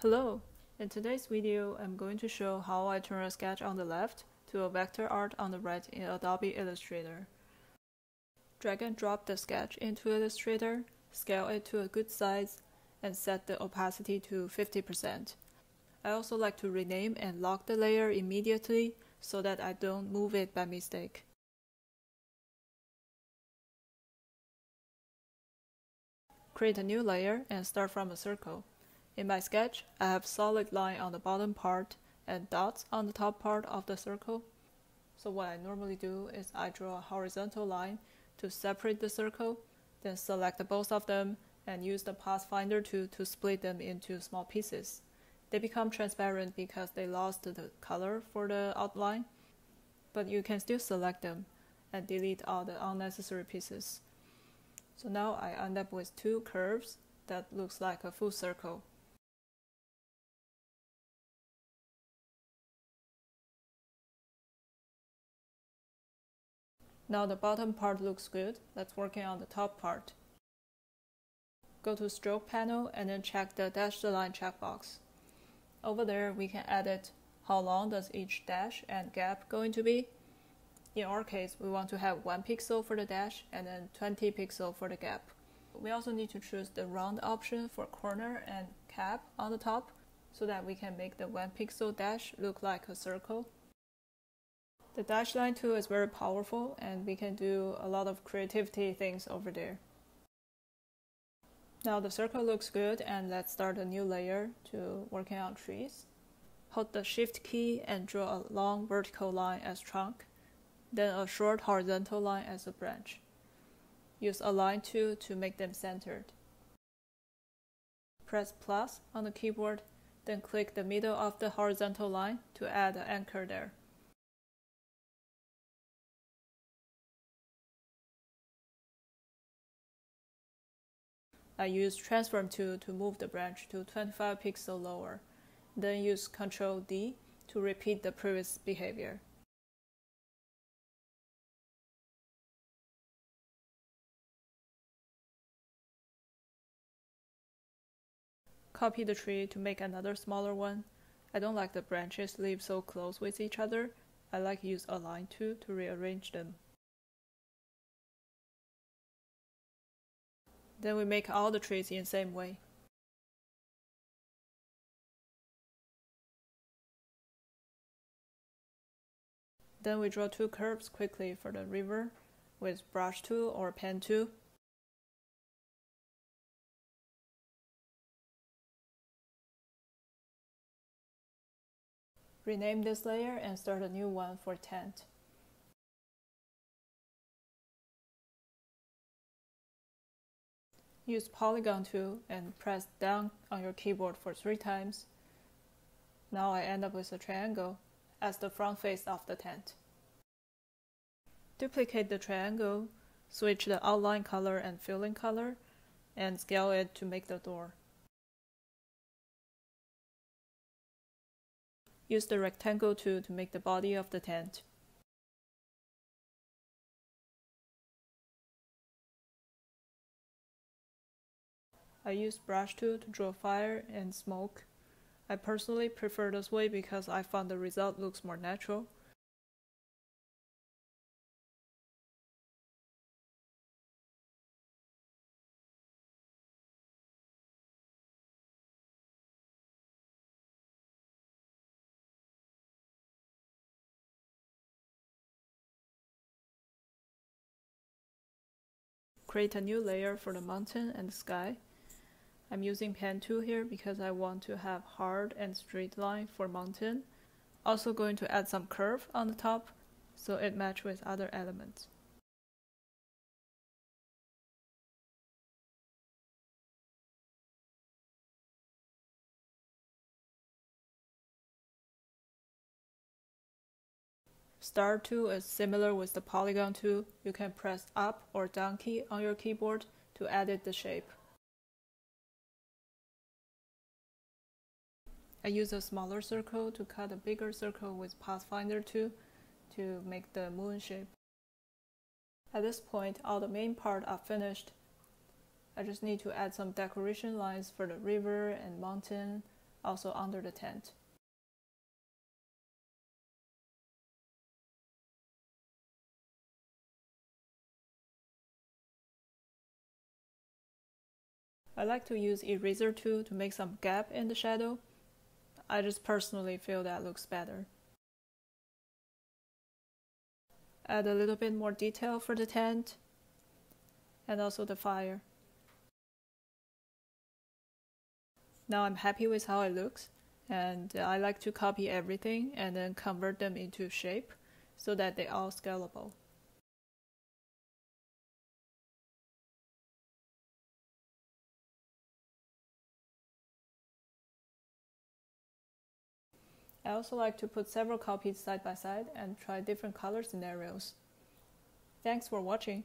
Hello! In today's video, I'm going to show how I turn a sketch on the left to a vector art on the right in Adobe Illustrator. Drag and drop the sketch into Illustrator, scale it to a good size, and set the opacity to 50%. I also like to rename and lock the layer immediately so that I don't move it by mistake. Create a new layer and start from a circle. In my sketch, I have solid line on the bottom part and dots on the top part of the circle. So what I normally do is I draw a horizontal line to separate the circle, then select both of them and use the Pathfinder tool to split them into small pieces. They become transparent because they lost the color for the outline, but you can still select them and delete all the unnecessary pieces. So now I end up with two curves that looks like a full circle. Now the bottom part looks good. Let's work on the top part. Go to stroke panel and then check the dashed line checkbox. Over there we can edit how long does each dash and gap going to be. In our case, we want to have 1 pixel for the dash and then 20 pixel for the gap. We also need to choose the round option for corner and cap on the top so that we can make the 1 pixel dash look like a circle. The dash line tool is very powerful and we can do a lot of creativity things over there. Now the circle looks good and let's start a new layer to working on trees. Hold the shift key and draw a long vertical line as trunk, then a short horizontal line as a branch. Use align tool to make them centered. Press plus on the keyboard, then click the middle of the horizontal line to add an anchor there. I use transform tool to move the branch to 25 pixel lower, then use Ctrl D to repeat the previous behavior. Copy the tree to make another smaller one. I don't like the branches live so close with each other. I like use align tool to rearrange them. Then we make all the trees in the same way. Then we draw two curves quickly for the river with brush tool or pen tool. Rename this layer and start a new one for tent. Use polygon tool and press down on your keyboard for three times. Now I end up with a triangle as the front face of the tent. Duplicate the triangle, switch the outline color and filling color, and scale it to make the door. Use the rectangle tool to make the body of the tent. I use brush tool to draw fire and smoke. I personally prefer this way because I found the result looks more natural. Create a new layer for the mountain and the sky. I'm using pen tool here because I want to have hard and straight line for mountain. Also going to add some curve on the top so it match with other elements. Star tool is similar with the polygon tool. You can press up or down key on your keyboard to edit the shape. I use a smaller circle to cut a bigger circle with Pathfinder 2 to make the moon shape. At this point, all the main part are finished. I just need to add some decoration lines for the river and mountain, also under the tent. I like to use eraser tool to make some gap in the shadow. I just personally feel that looks better. Add a little bit more detail for the tent and also the fire. Now I'm happy with how it looks and I like to copy everything and then convert them into shape so that they are scalable. I also like to put several copies side by side and try different color scenarios. Thanks for watching.